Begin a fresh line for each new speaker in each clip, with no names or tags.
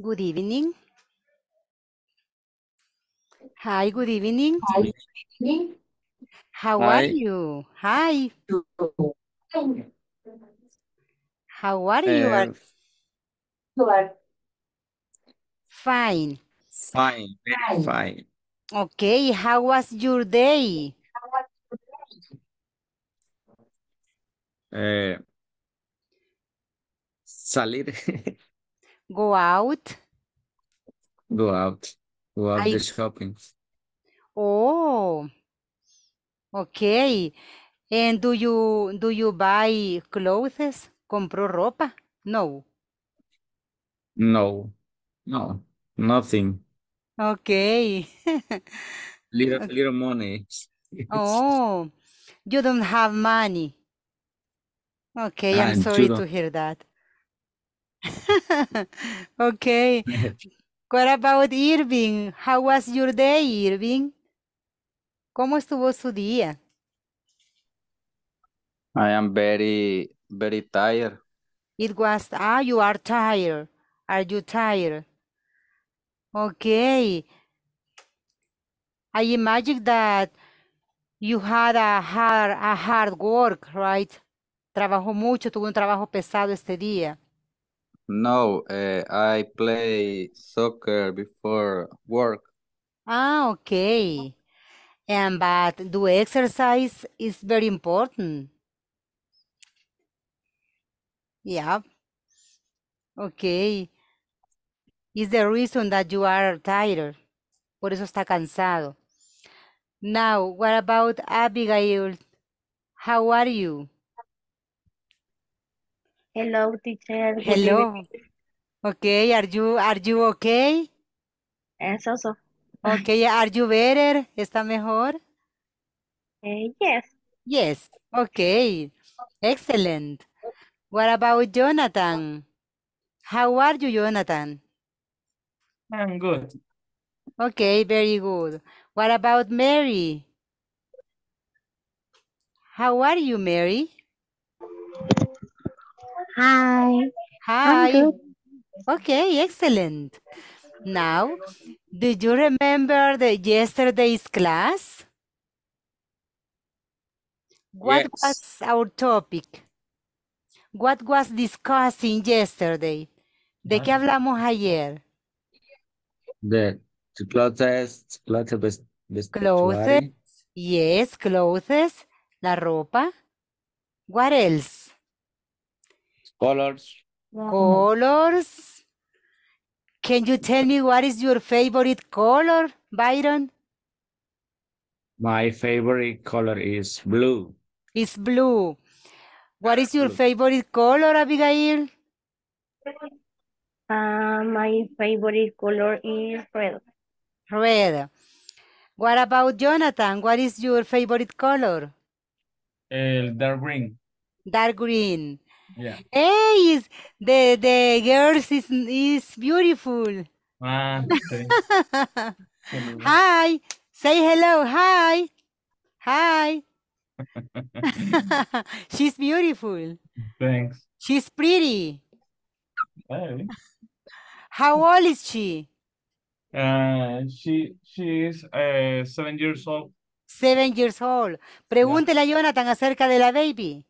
Good evening. Hi, good evening. How are you? Hi, how are you?
Uh,
Fine.
fine, very fine.
Okay, how was your day?
Eh, salir,
Go out?
go out, go out
I-
the shopping.
Oh, okay. And do you do you buy clothes? ¿Compró ropa? No.
No, no, nothing.
Okay.
Little, little money.
Oh, you don't have money. Okay, I'm
And
sorry to hear that. Okay, what about Irving? How was your day, Irving? ¿Cómo estuvo su día?
I am very, very tired.
It was, ah, you are tired. Are you tired? Okay. I imagine that you had a hard, a hard work, right? Trabajó mucho, tuvo un trabajo pesado este día.
No, uh, I play soccer before work.
Ah, okay. And but do exercise is very important. Yeah. Okay. Is the reason that you are tired. Por eso está cansado. Now, what about Abigail? How are you?
Hello, teacher. Good
Hello.
evening.
Okay, are you are you okay?
So, so.
Okay, are you better? ¿Está mejor?
Eh, yes.
Yes. Okay. Excellent. What about Jonathan? How are you, Jonathan?
I'm good.
Okay, very good. What about Mary? How are you, Mary?
Hi.
Hi. Okay, excellent. Now, do you remember the yesterday's class? What
Yes.
was our topic? What was discussing yesterday? ¿De qué hablamos ayer?
The, the clothes, clothes,
Clothes, yes, clothes, la ropa. What else?
Colors.
Colors. Can you tell me what is your favorite color, Byron?
My favorite color is blue.
It's blue. What is your
Blue.
favorite color, Abigail?
Uh, my favorite color is red.
Red. What about Jonathan? What is your favorite color?
El dark green.
Dark green.
Yeah.
Hey, the the girls is is beautiful.
Ah.
Hi. Say hello. Hi. Hi. She's beautiful.
Thanks.
She's pretty.
Hey.
How old is she?
Uh, she she is uh, seven years old.
Seven years old. Pregúntele a Jonathan acerca de la baby.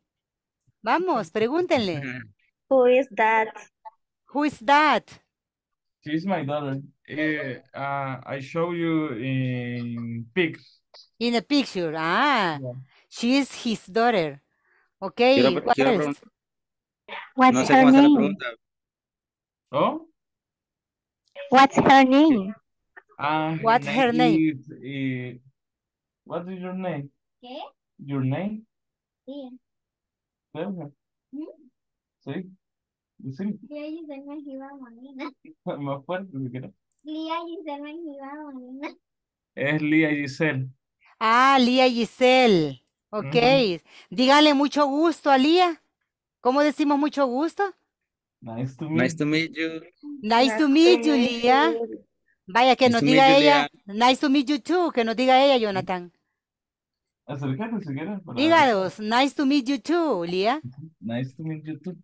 Vamos, pregúntenle.
Who is that?
Who is that?
She's my daughter. Eh, uh, I show you in pics.
In a picture. Ah,
Yeah.
she is his daughter. Okay,
Quiero,
what
quiero
else?
What's
no sé
her
cómo hacer la
name?
Oh,
What's her name?
uh,
What's her name?
Is, eh, what is your name?
¿Qué?
Your name?
Sí.
Her. Sí. Sí.
Giselle Molina.
Más fuerte si quieres.
Lía Giselle Mejía Molina.
Es Lía Giselle.
Ah, Lía Giselle. Ok. Dígale mucho gusto a Lía. ¿Cómo decimos mucho gusto?
Nice to meet
Nice to meet you.
Nice to meet you, Lía. Vaya, que
Nice
nos diga
you,
ella. Nice to meet you too. Que nos diga ella, Jonathan.
Acércate si quieres. para-
Díganos. Nice to meet you too, Lía.
Nice to meet you too.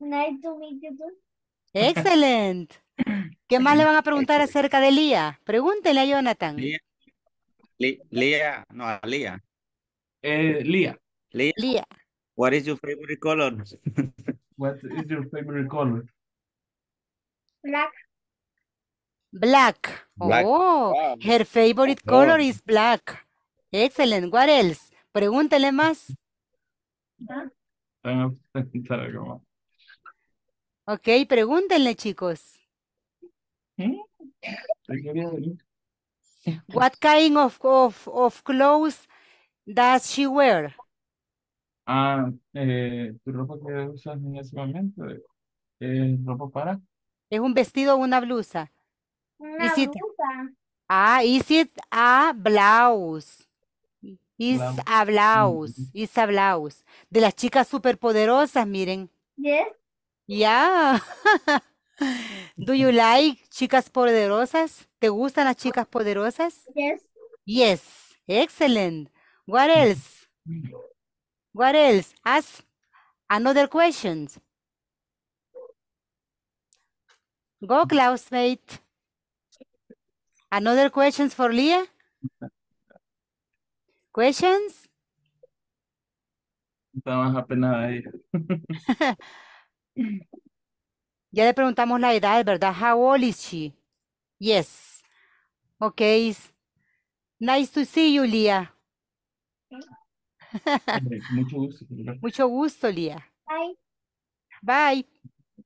Nice to meet you too.
Excellent. ¿Qué más le van a preguntar acerca de Lía? Pregúntenle a Jonathan.
Li- Leah, no, Leah.
Eh,
Lía.
what is your favorite color?
what is your favorite color?
Black.
Black.
Black.
Oh,
Wow.
her favorite color is black. Excellent. What else? Pregúntenle más. Ok, pregúntenle, chicos.
¿Mm? ¿Te quería venir?
What kind of, of, of clothes does she wear?
Ah, eh, tu ropa que usas en ese momento es ropa para.
¿Es un vestido o una blusa?
Una
Visita.
blusa.
Ah, is it a blouse? Is.
Ujú.
Is a blouse. De las chicas superpoderosas, miren.
Yes.
Yeah. Do you like chicas poderosas? ¿Te gustan las chicas poderosas?
Yes.
Yes. Excellent. What else? What else? Ask another questions. Go, classmate. Another questions for Leah? Questions?
Está más apenada ella.
Ya le preguntamos la edad, ¿verdad? How old is she? Yes. Okay. Nice to see you, Leah.
Eh, Mucho gusto.
Mucho gusto, Leah.
Bye.
Bye.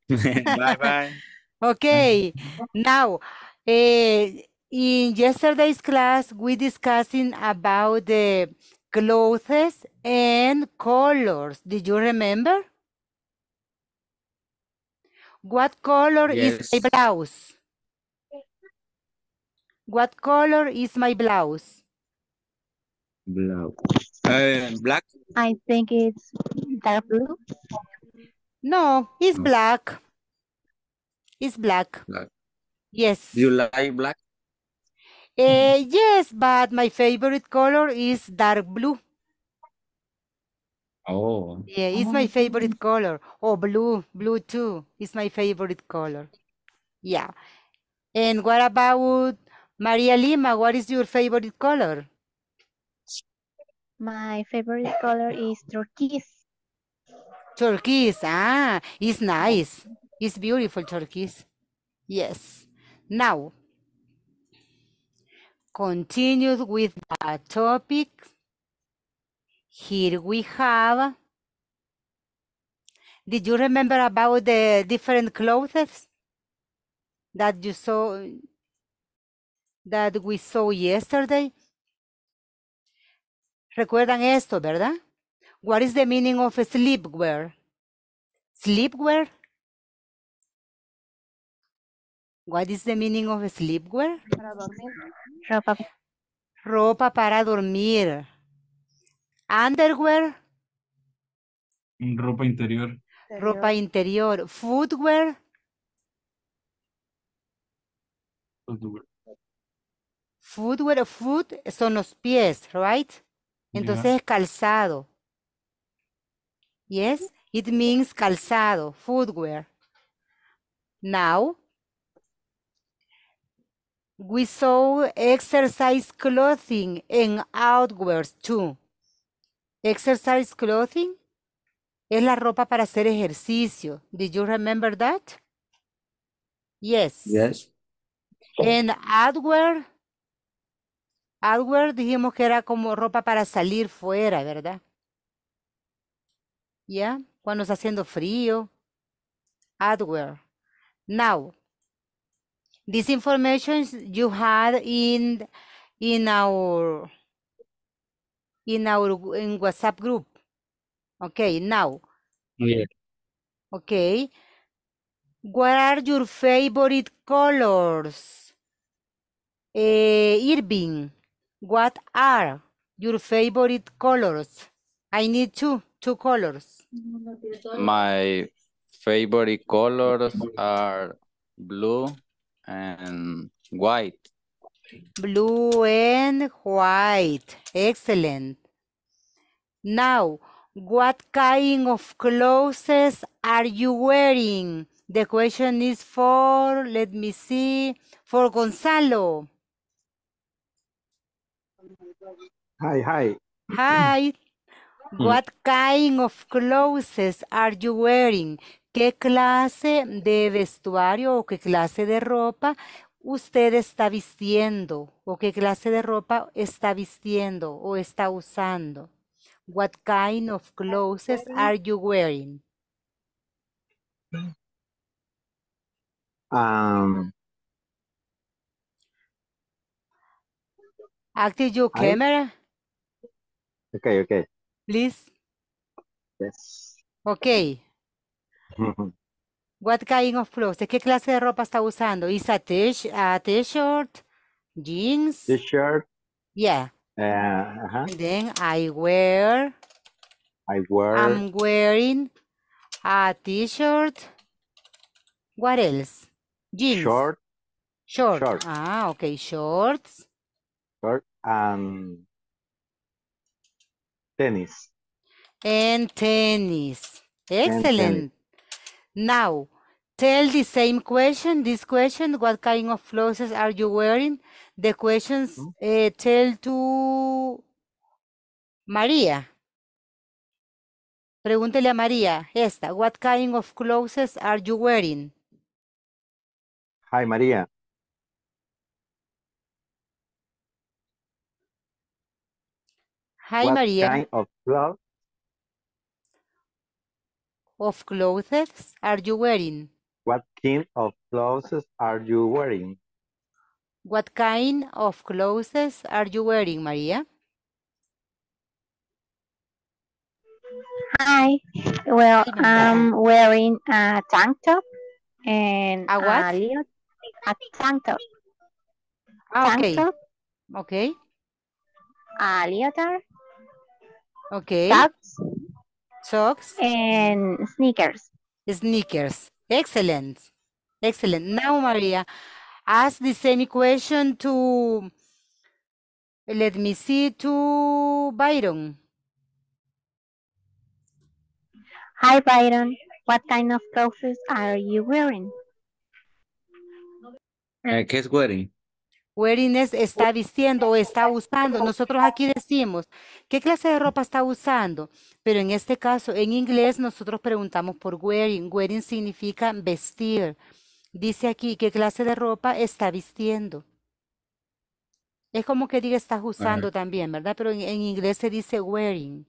bye bye.
Okay, now, eh, in yesterday's class, we discussing about the clothes and colors. Did you remember? What color is my blouse? What color is my blouse?
Black. Uh, black.
I think it's dark blue.
No, it's
No.
black. It's black.
Black.
Yes.
Do you like black?
Eh, yes, but my favorite color is dark blue.
Oh,
Yeah, it's my favorite color. Oh, blue, blue too. It's my favorite color. Yeah. And what about Maria Lima? What is your favorite color?
My favorite color is turquoise.
Turquoise. Ah, it's nice. It's beautiful turquoise. Yes. Now, continue with the topic. Here we have. Did you remember about the different clothes that you saw that we saw yesterday? Recuerdan esto, ¿verdad? What is the meaning of sleepwear? Sleepwear? What is the meaning of sleepwear?
Ropa
Ropa para dormir. Underwear,
Ropa interior.
ropa interior. Footwear, footwear, foot son los pies, right? Entonces es calzado. Yes, it means calzado, footwear. Now, we saw exercise clothing and outwears too. Exercise clothing es la ropa para hacer ejercicio. Did you remember that? Yes.
yes.
En outwear, outwear dijimos que era como ropa para salir fuera, ¿verdad? ¿Ya? Cuando está haciendo frío. Outwear. Now, this information you had in in our in our in WhatsApp group. Okay, now,
Yeah.
okay. What are your favorite colors? Eh, Irving, what are your favorite colors? I need two, two colors.
My favorite colors are blue and white.
Blue and white. Excellent. Now, what kind of clothes are you wearing? The question is for, let me see, for Gonzalo.
Hi, hi.
Hi. Hmm. What kind of clothes are you wearing? ¿Qué clase de vestuario o qué clase de ropa usted está vistiendo? ¿O qué clase de ropa está vistiendo o está usando? What kind of clothes are you wearing?
Um,
Active your
I-
camera,
okay, okay.
please.
Yes.
Okay. What kind of clothes? ¿Qué clase de ropa está usando? Is a t-shirt, jeans?
T-shirt.
Yeah.
Uh, uh-huh.
And then I wear,
I wear
I'm wearing a t-shirt. What else? Jeans.
short,
Short.
short.
Ah, okay. Shorts
short, and tennis.
and tennis.
tennis.
Excellent. Now, tell the same question. This question, what kind of clothes are you wearing? The questions eh, tell to María. Pregúntele a María esta. What kind of clothes are you wearing?
Hi, Maria.
Hi,
what
María.
kind of clothes
Of clothes are you wearing?
what kind of clothes are you wearing?
What kind of clothes are you wearing, María?
Hi. Well, I'm wearing a tank top and
A what?
leo- a tank top.
Ah,
tank
okay.
top,
Okay.
a leotard,
Okay.
socks,
Socks.
and sneakers.
Sneakers. Excellent. Excellent. Now, Maria, ask the same question to, let me see, to Byron.
Hi, Byron. What kind of clothes are you wearing?
¿Qué es wearing?
Wearing es está vistiendo o está usando. Nosotros aquí decimos, ¿qué clase de ropa está usando? Pero en este caso, en inglés, nosotros preguntamos por wearing. Wearing significa vestir. Dice aquí, ¿qué clase de ropa está vistiendo? Es como que diga estás usando también, ¿verdad? Pero en, en inglés se dice wearing.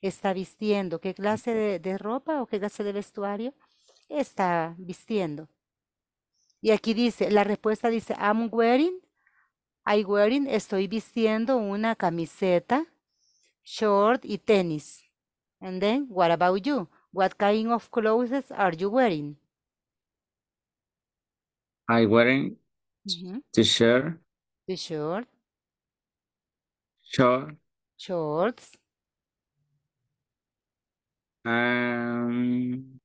Está vistiendo. ¿Qué clase de, de ropa o qué clase de vestuario está vistiendo? Y aquí dice, la respuesta dice, I'm wearing, I wearing, estoy vistiendo una camiseta, short y tenis. And then, what about you? What kind of clothes are you wearing?
I wearing t-shirt,
The short,
short,
shorts,
um,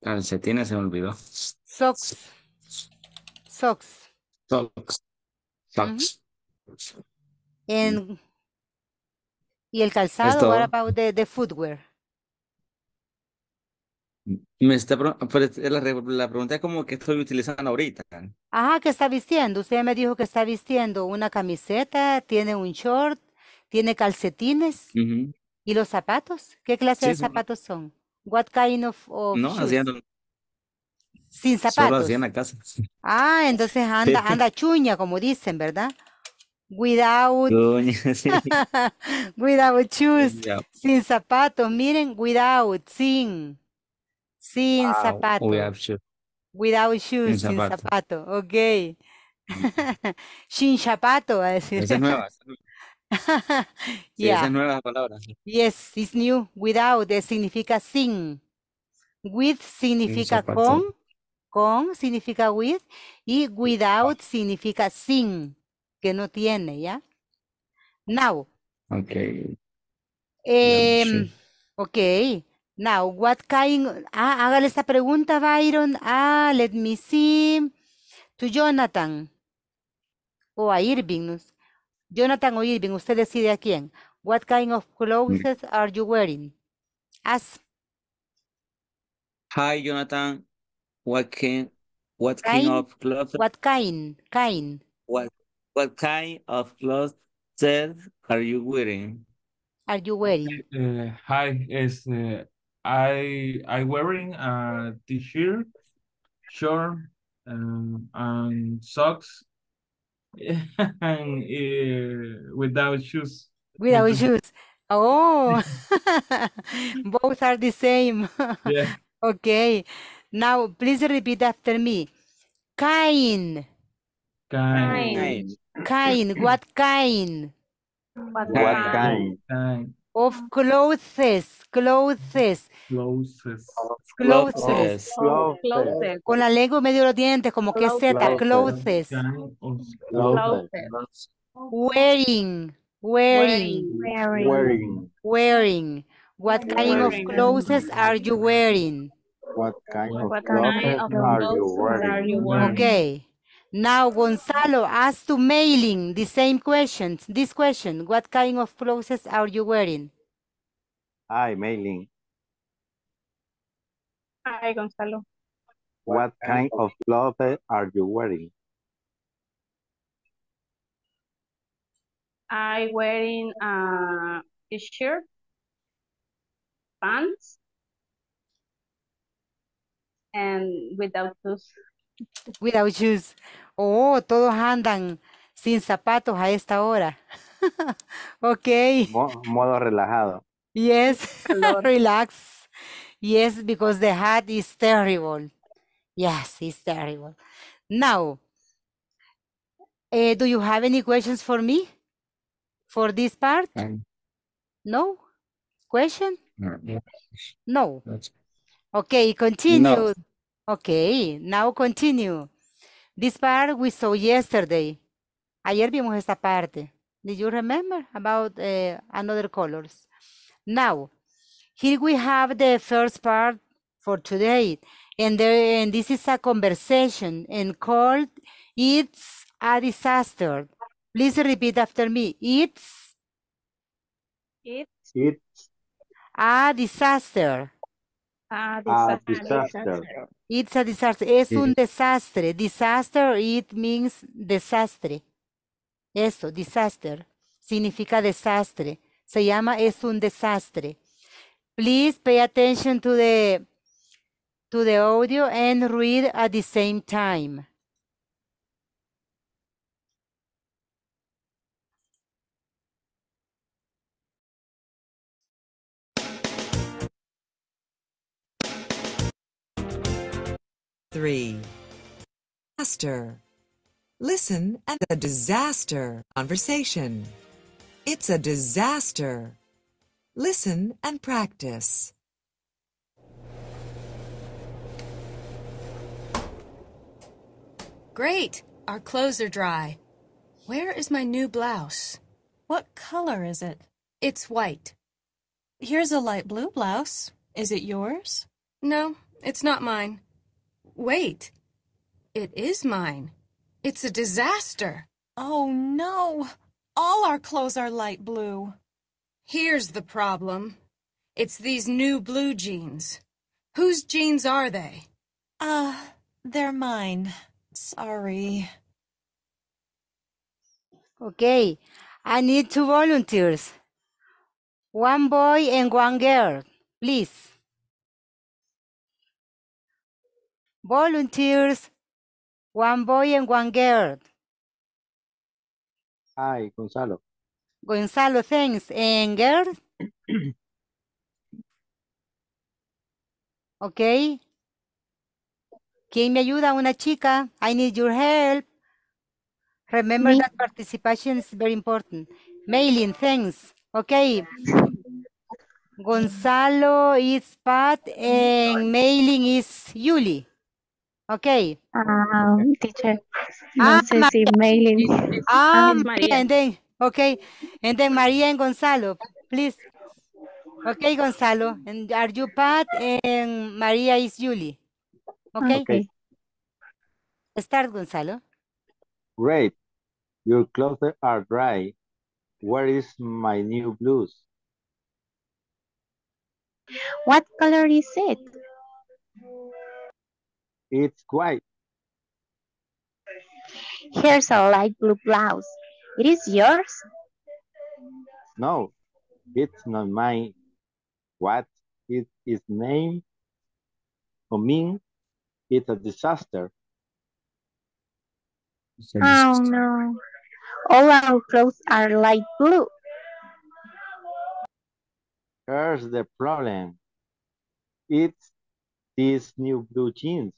calcetines se me olvidó.
socks, socks,
Socks, socks.
and, y el calzado, what
todo.
about the, the footwear?
Me está, la, la pregunta es como que estoy utilizando ahorita.
Ajá, ¿qué está vistiendo? Usted me dijo que está vistiendo una camiseta, tiene un short, tiene calcetines.
Ujú.
¿Y los zapatos? ¿Qué clase de
Sí, son-
zapatos son? What kind of, of
No,
shoes?
haciendo,
Sin
solo
zapatos.
hacía en la casa.
Ah, entonces anda, anda chuña, como dicen, ¿verdad? Without,
sí.
without shoes, sin zapatos. Miren, without, sin, sin
Wow,
zapato.
we have shoes.
Without shoes, sin
zapato.
zapato. Ok. Sin zapato, va a decir.
Esa es nueva. Sí, esa
Yeah.
es nueva palabra.
Yes, it's new. Without eh, significa sin. With significa con. Con significa with. Y without significa sin. Que no tiene, ¿ya? Now,
Ok.
em,
sí.
ok. Now, what kind... Ah, hágale esta pregunta, Byron. Ah, let me see. To Jonathan. O a Irving. no. Jonathan o Irving, usted decide a quién. What kind of clothes are you wearing? Ask.
Hi, Jonathan. What kind, what kind
Kind?
of clothes,
What kind? Kind.
what, what kind of clothes are you wearing?
Are you wearing?
Uh, hi, is uh, I I wearing a t-shirt, short, um, and socks, and uh, without shoes.
Without shoes. Oh, both are the same.
Yeah.
Okay. Now, please repeat after me. Kind.
Kind.
Kind. What kind?
What
What
kind?
Of clothes. Clothes.
Clothes.
Clothes.
Clothes.
Con la lengua en medio de los dientes, como que Z.
Clothes.
Clothes. Wearing. Wearing.
Wearing.
Wearing.
Wearing. What kind of clothes are you wearing?
What kind of
What
clothes
kind of
are you
are
wearing?
you wearing?
Okay. Now, Gonzalo, ask to mailing the same questions. This question, what kind of clothes are you wearing?
Hi, mailing.
Hi, Gonzalo.
What kind of clothes are you wearing?
I wearing uh, a t-shirt, pants, and without shoes.
Without shoes. Oh, todos andan sin zapatos a esta hora. Okay.
Mo- modo relajado.
Yes.
Calor.
Relax. Yes, because the hat is terrible. Yes, it's terrible. Now, eh, do you have any questions for me for this part?
Um,
No? Question?
no,
No.
That's-
Okay, continue. Okay, now continue. This part we saw yesterday. Ayer vimos esta parte. Did you remember about uh, another colors? Now, here we have the first part for today. And, there, and this is a conversation and called It's a Disaster. Please repeat after me. It's
It's
It's
a disaster.
A
a
disaster.
disaster.
It's a disaster. Es un desastre. Disaster, it means desastre. Eso, disaster. Significa desastre. Se llama es un desastre. Please pay attention to the to the audio and read at the same time.
Three. Disaster. Listen and a disaster conversation. It's a disaster. Listen and practice.
Great! Our clothes are dry. Where is my new blouse?
What color is it?
It's white.
Here's a light blue blouse. Is it yours?
No, it's not mine. Wait. It is mine. It's a disaster.
Oh no! All our clothes are light blue.
Here's the problem. It's these new blue jeans. Whose jeans are they?
Uh, they're mine. Sorry.
Okay, I need two volunteers. One boy and one girl, please. Volunteers, one boy and one girl.
Hi, Gonzalo.
Gonzalo, thanks. And girl? Okay. ¿Quién me ayuda? Una chica. I need your help. Remember
Me.
that participation is very important. Mailing, thanks. Okay. Gonzalo is Pat and mailing is Yuli. Okay.
Um, teacher, no
Ah,
sé si mailing.
Ah, Maria,
Maria.
and then, okay. And then Maria and Gonzalo, please. Okay, Gonzalo. And are you Pat and Maria is Julie. Okay.
Okay.
Start, Gonzalo.
Great. Your clothes are dry. Where is my new blouse?
What color is it?
It's white.
Here's a light blue blouse. It is yours?
No, it's not mine. What is its name? I mean, it's a disaster.
Oh no. All our clothes are light blue.
Here's the problem. It's these new blue jeans.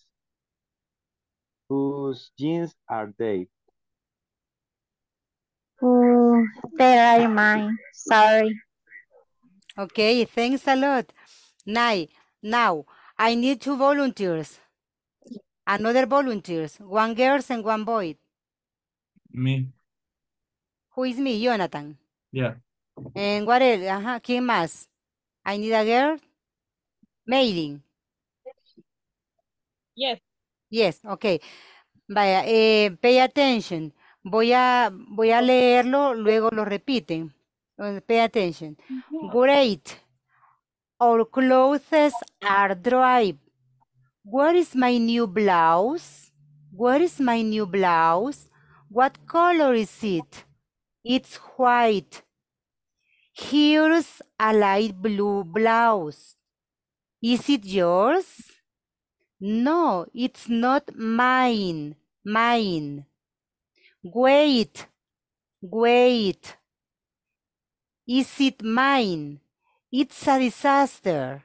Whose jeans are they?
Oh, they are mine. Sorry.
Okay, thanks a lot. Now, now, I need two volunteers. Another volunteers, one girls and one boy.
Me.
Who is me? Jonathan.
Yeah.
And what else? Ajá, ¿quién más? I need a girl. Maylin.
Yes.
Yes, okay. Vaya, eh, pay attention. Voy a, voy a leerlo, luego lo repiten. Pay attention. Great. Our clothes are dry. Where is my new blouse? Where is my new blouse? What color is it? It's white. Here's a light blue blouse. Is it yours? No, it's not mine. Mine. Wait. Wait. Is it mine? It's a disaster.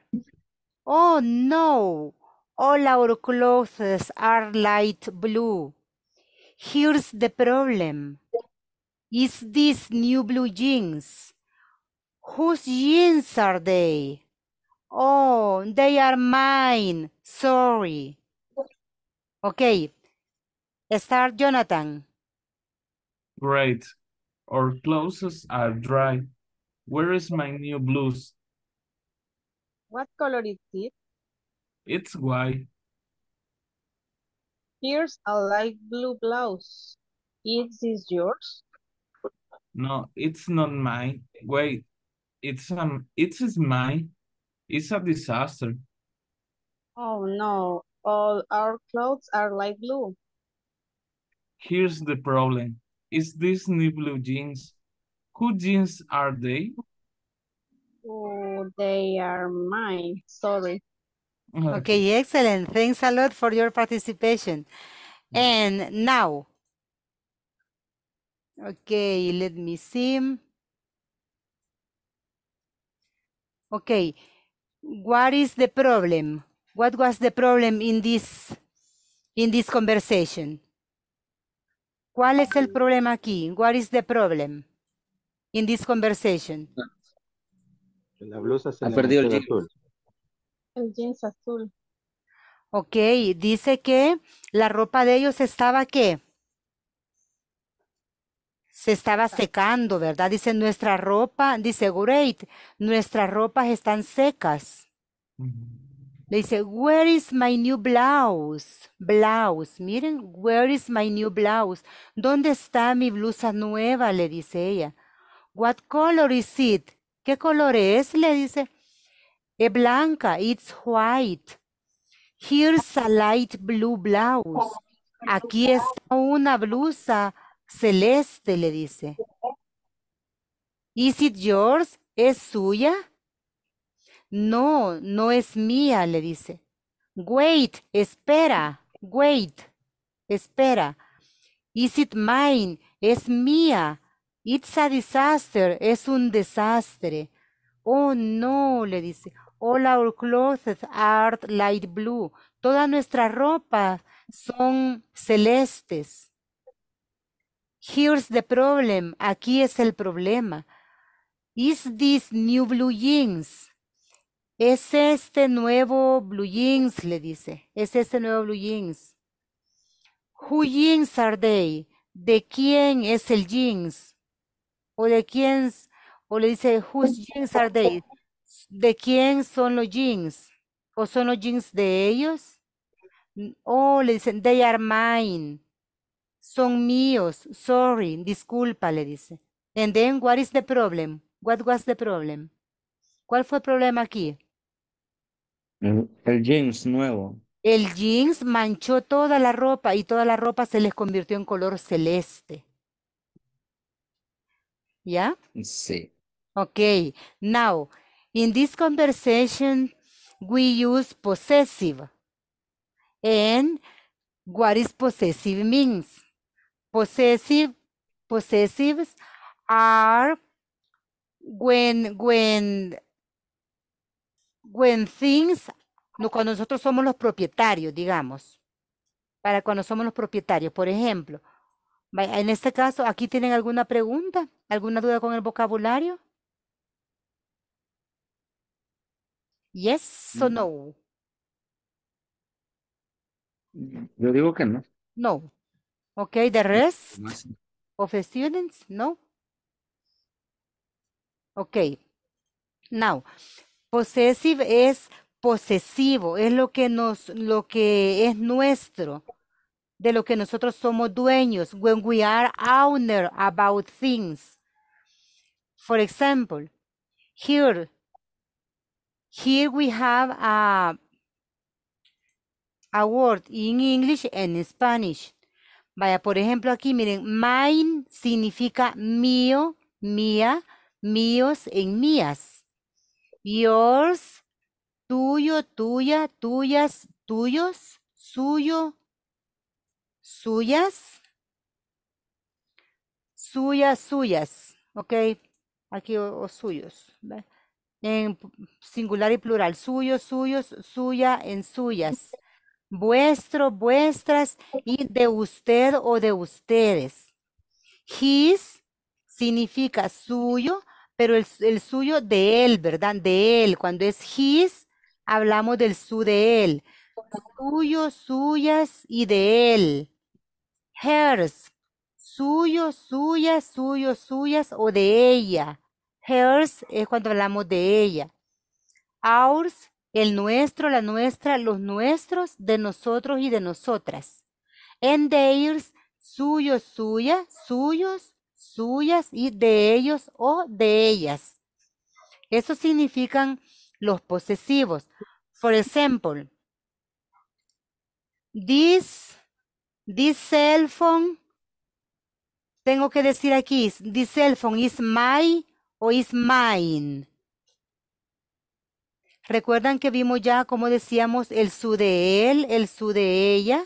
Oh no. All our clothes are light blue. Here's the problem. Is this new blue jeans? Whose jeans are they? Oh, they are mine. Sorry. Okay. Start, Jonathan.
Great. Our clothes are dry. Where is my new blouse?
What color is it?
It's white.
Here's a light blue blouse. Is this yours?
No, it's not mine. Wait, it's um, it is mine. It's a disaster.
Oh no, all our clothes are light blue.
Here's the problem. Is this new blue jeans? Whose jeans are they?
Oh, they are mine. Sorry.
Ah, okay, excellent. Thanks a lot for your participation. Mm. And now, okay, let me see. Okay, what is the problem? What was the problem in this in this conversation? ¿Cuál es el problema aquí? What is the problem in this conversation?
La blusa se
Ha perdido el
metió
jean.
azul.
El jeans azul.
Ok, dice que la ropa de ellos estaba ¿qué? Se estaba secando, ¿verdad? Dice nuestra ropa, dice great, nuestras ropas están secas. Le dice, where is my new blouse? Blouse, miren, where is my new blouse? ¿Dónde está mi blusa nueva? Le dice ella. What color is it? ¿Qué color es? Le dice. Es blanca, it's white. Here's a light blue blouse. Aquí está una blusa celeste, le dice. Is it yours? ¿Es suya? No, no es mía, le dice. Wait, espera, wait, espera. Is it mine? Es mía. It's a disaster, es un desastre. Oh, no, le dice. All our clothes are light blue. Toda nuestra ropa son celestes. Here's the problem. Aquí es el problema. Is this new blue jeans? Es este nuevo blue jeans, le dice. Es este nuevo blue jeans. Who jeans are they? ¿De quién es el jeans? O de quién, o le dice, whose jeans are they? ¿De quién son los jeans? ¿O son los jeans de ellos? N- Oh, le dicen, they are mine. Son míos. Sorry, disculpa, le dice. And then, what is the problem? What was the problem? ¿Cuál fue el problema aquí?
El, el jeans nuevo.
El jeans manchó toda la ropa y toda la ropa se les convirtió en color celeste. ¿Ya?
Sí.
Okay. Now, in this conversation, we use possessive. And what is possessive means? Possessive, possessives are when, when, when things, no, cuando nosotros somos los propietarios, digamos. Para cuando somos los propietarios. Por ejemplo, en este caso, ¿aquí tienen alguna pregunta? ¿Alguna duda con el vocabulario? Yes or
Mm.
no?
Yo digo que no.
No. Okay, the rest
Más.
of the students, no? Okay. Now, possessive es posesivo, es lo que nos, lo que es nuestro, de lo que nosotros somos dueños, when we are owner about things. For example, here, here we have a, a word in English and Spanish. Vaya, por ejemplo, aquí miren, mine significa mío, mía, míos en mías. Yours, tuyo, tuya, tuyas, tuyos, suyo, suyas, suyas, suyas. Ok, aquí o, suyos. En singular y plural, suyos, suyos, suya, en suyas. Vuestro, vuestras y de usted o de ustedes. His significa suyo, pero el, el suyo de él, ¿verdad? De él. Cuando es his, hablamos del su de él. Suyo, suyas y de él. Hers, suyo, suyas, suyos, suyas o de ella. Hers es cuando hablamos de ella. Ours, el nuestro, la nuestra, los nuestros, de nosotros y de nosotras. And theirs, suyos, suya, suyos, suyas y de ellos o de ellas. Eso significan los posesivos. For example, this, this cell phone, tengo que decir aquí, this cell phone is my o is mine. ¿Recuerdan que vimos ya cómo decíamos el su de él, el su de ella,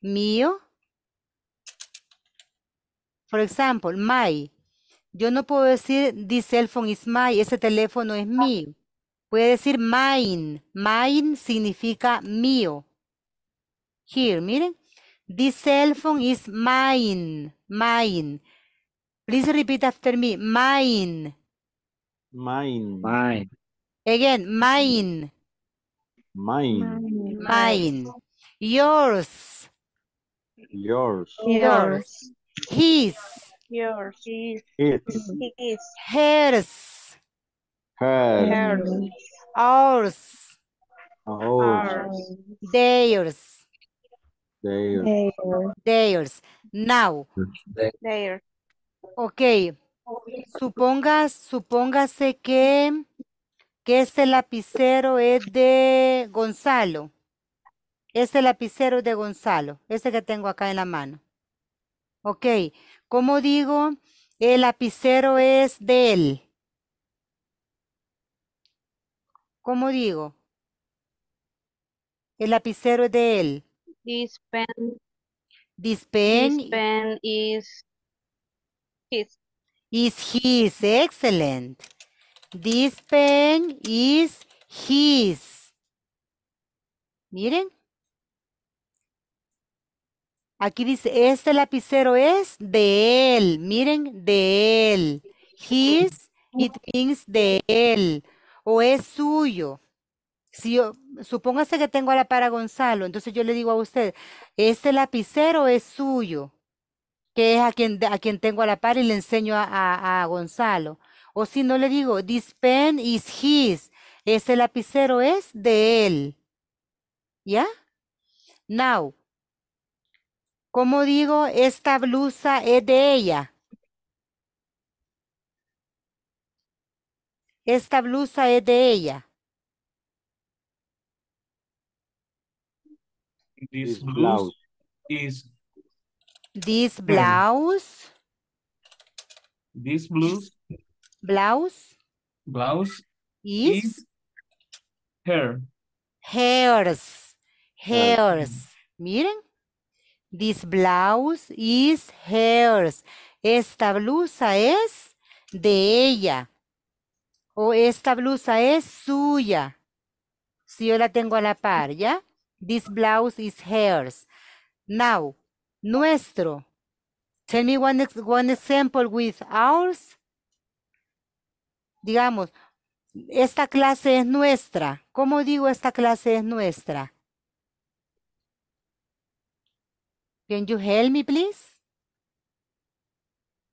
mío? For example, my. Yo no puedo decir this cell phone is my, ese teléfono es mío. Puede decir mine. Mine significa mío. Here, miren. This cell phone is mine. Mine. Please repeat after me. Mine.
Mine.
Mine.
Again, mine.
Mine.
Mine. Yours.
Yours.
Yours.
His.
Yours. His. His.
Hers.
Her.
Hers.
Ours.
Ours.
Theirs.
Theirs.
Theirs. Now,
There.
ok. Supongas, supóngase que, que este lapicero es de Gonzalo. Este lapicero es de Gonzalo. Este que tengo acá en la mano. Ok. ¿Cómo digo? El lapicero es de él. ¿Cómo digo? El lapicero es de él.
This pen.
This pen
This pen is his.
is his. Excellent. This pen is his. Miren. Aquí dice, este lapicero es de él. Miren, de él. His, it means de él. O es suyo. Si yo, supóngase que tengo a la para Gonzalo, entonces yo le digo a usted, este lapicero es suyo, que es a quien, a quien tengo a la par y le enseño a, a- a Gonzalo. O si no le digo, this pen is his, este lapicero es de él. ¿Ya? Now, ¿cómo digo, esta blusa es de ella? Esta blusa es de ella.
This blouse is
This blouse,
this blouse
blouse
blouse
is
is hair.
hairs, hairs. Miren, this blouse is hers. Esta blusa es de ella. O esta blusa es suya. Si yo la tengo a la par, ¿ya? This blouse is hers. Now, nuestro. Tell me one, one example with ours. Digamos, esta clase es nuestra. ¿Cómo digo esta clase es nuestra? Can you help me, please?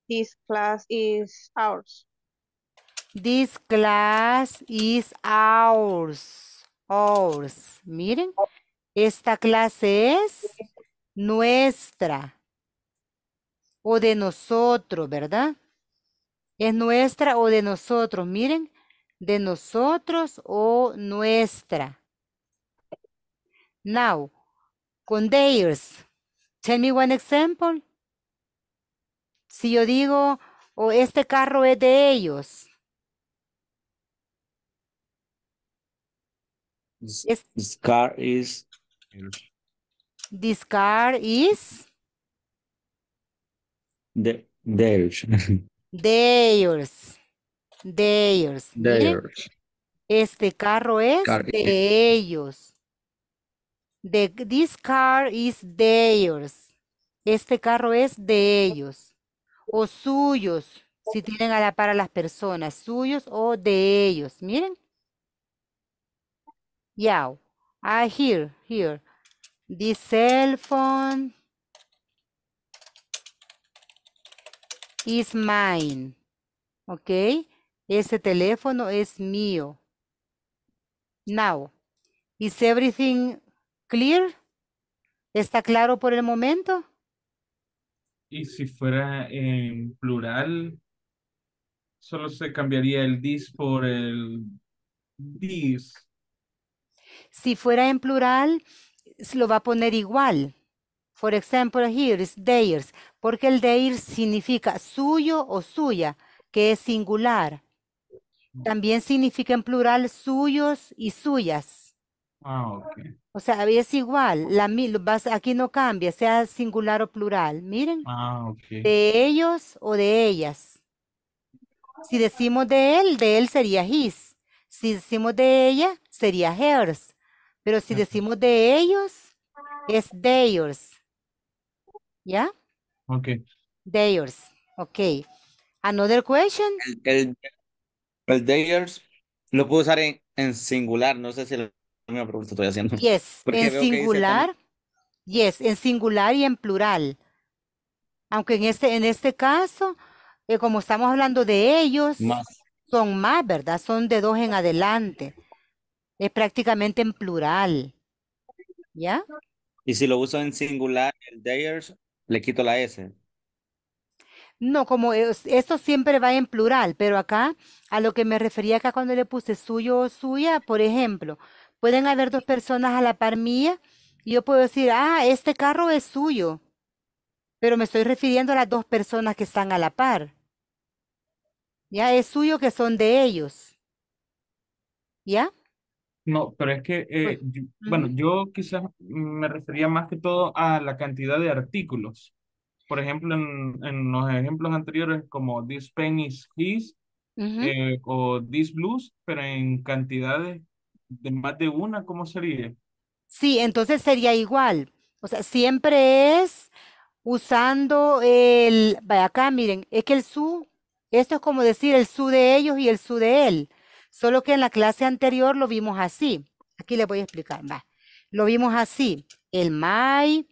This class is ours.
This class is ours. Ours. Miren, esta clase es nuestra. O de nosotros, ¿verdad? Es nuestra o de nosotros. Miren, de nosotros o nuestra. Now, con theirs. Tell me one example. Si yo digo, o este carro es de ellos.
This,
Es-
this car is
This car is
the theirs.
theirs. Theirs.
Theirs.
este carro es
Car is-
de ellos. The, this car is theirs. Este carro es de ellos. O suyos, si tienen a la par las personas. Suyos o de ellos. Miren. Yeah. Ah, here, here. This cell phone is mine. ¿Ok? Ese teléfono es mío. Now, is everything clear? ¿Está claro por el momento?
Y si fuera en plural, solo se cambiaría el this por el this.
Si fuera en plural, lo va a poner igual. For example, here is theirs, porque el theirs significa suyo o suya, que es singular. También significa en plural suyos y suyas.
Ah, ok.
O sea, es igual. La, mi- lo vas- aquí no cambia, sea singular o plural. Miren,
Ah, ok.
de ellos o de ellas. Si decimos de él, de él sería his. Si decimos de ella, sería hers. Pero si
Ujú.
decimos de ellos, es theirs. ¿Ya?
Ok.
Theirs. Ok. Another question?
El, el, el theirs lo puedo usar en, en singular. No sé si la misma pregunta estoy haciendo.
Yes.
Porque
En singular. Yes, en singular y en plural. Aunque en este, en este caso, eh, como estamos hablando de ellos,
Más.
son más, ¿verdad? Son de dos en adelante. Es prácticamente en plural. ¿Ya?
Y si lo uso en singular, el theirs, le quito la S.
No, como es- esto siempre va en plural, pero acá a lo que me refería acá cuando le puse suyo o suya, por ejemplo, pueden haber dos personas a la par mía y yo puedo decir, ah, este carro es suyo, pero me estoy refiriendo a las dos personas que están a la par. Ya es suyo que son de ellos. ¿Ya?
No, pero es que, eh,
Pues,
yo- bueno,
ujú.
yo quizás me refería más que todo a la cantidad de artículos. Por ejemplo, en, en los ejemplos anteriores, como this pen is his,
Ujú.
eh, o this blues, pero en cantidades de más de una, ¿cómo sería?
Sí, entonces sería igual. O sea, siempre es usando el, vaya acá, miren, es que el su, esto es como decir el su de ellos y el su de él. Solo que en la clase anterior lo vimos así. Aquí les voy a explicar, va. Lo vimos así. El my,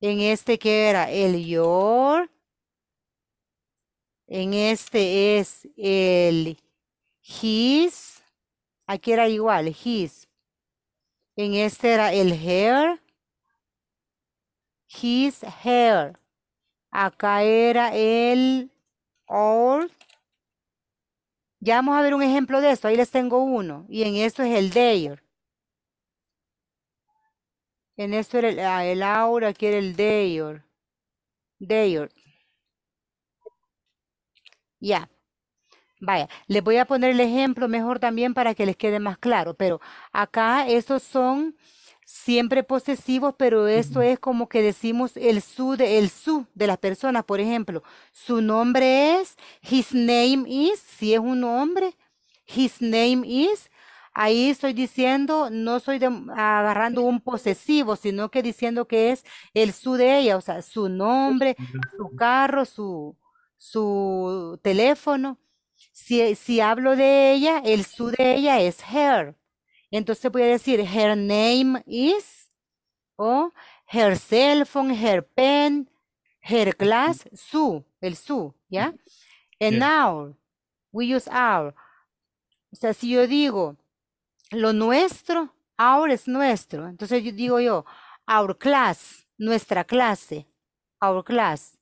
en este que era el your, en este es el his, aquí era igual, his. En este era el hair. His hair. Acá era el our. Ya vamos a ver un ejemplo de esto. Ahí les tengo uno. Y en esto es el their. En esto era el, ah, el aquí era el their. Their. Ya. Vaya, les voy a poner el ejemplo mejor también para que les quede más claro, pero acá estos son siempre posesivos, pero esto es como que decimos el su de, el su de las personas, por ejemplo, su nombre es, his name is, si es un hombre, his name is, ahí estoy diciendo, no estoy agarrando un posesivo, sino que diciendo que es el su de ella, o sea, su nombre, su carro, su, su teléfono. Si, si hablo de ella, el su de ella es her. Entonces voy a decir, her name is, o her cell phone, her pen, her class, su, el su, ¿ya? And
Yeah.
our, we use our. O sea, si yo digo lo nuestro, our es nuestro. Entonces yo digo yo, our class, nuestra clase, our class,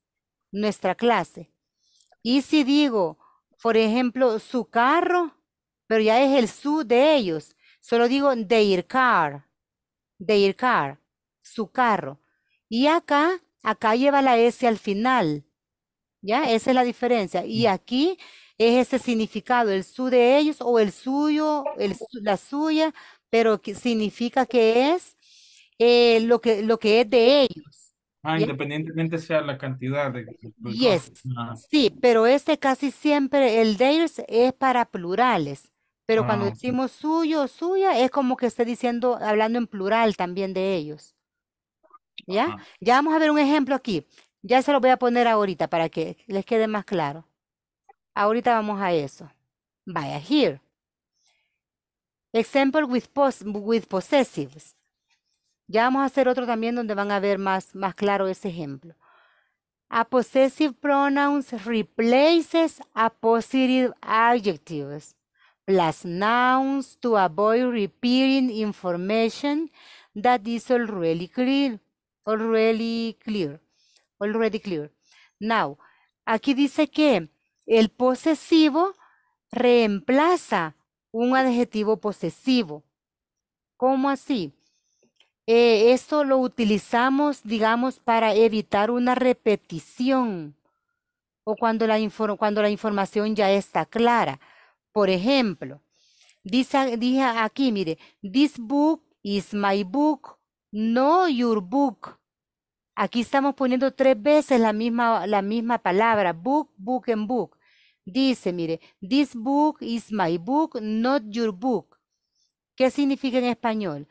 nuestra clase. Y si digo, por ejemplo, su carro, pero ya es el su de ellos, solo digo their car, their car, su carro. Y acá, acá lleva la S al final. ¿Ya? Esa es la diferencia. Y aquí es ese significado, el su de ellos o el suyo, el la suya, pero que significa que es eh, lo que, lo que es de ellos.
Ah, independientemente sea la cantidad de.
Yes,
Ah,
sí, pero este casi siempre, el theirs es para plurales, pero cuando
Ah,
decimos suyo o suya es como que esté diciendo, hablando en plural también de ellos. ¿Ya?
Ajá.
Ya vamos a ver un ejemplo aquí. Ya se lo voy a poner ahorita para que les quede más claro. Ahorita vamos a eso. Vaya, here. Example with, pos with possessives. Ya vamos a hacer otro también donde van a ver más, más claro ese ejemplo. A possessive pronouns replaces a positive adjectives plus nouns to avoid repeating information that is already clear. Already clear. Already clear. Now, aquí dice que el posesivo reemplaza un adjetivo posesivo. ¿Cómo así? Eh, esto lo utilizamos, digamos, para evitar una repetición o cuando la, cuando la información ya está clara. Por ejemplo, dice, dije aquí, mire, this book is my book, no your book. Aquí estamos poniendo tres veces la misma, la misma palabra, book, book and book. Dice, mire, this book is my book, not your book. ¿Qué significa en español?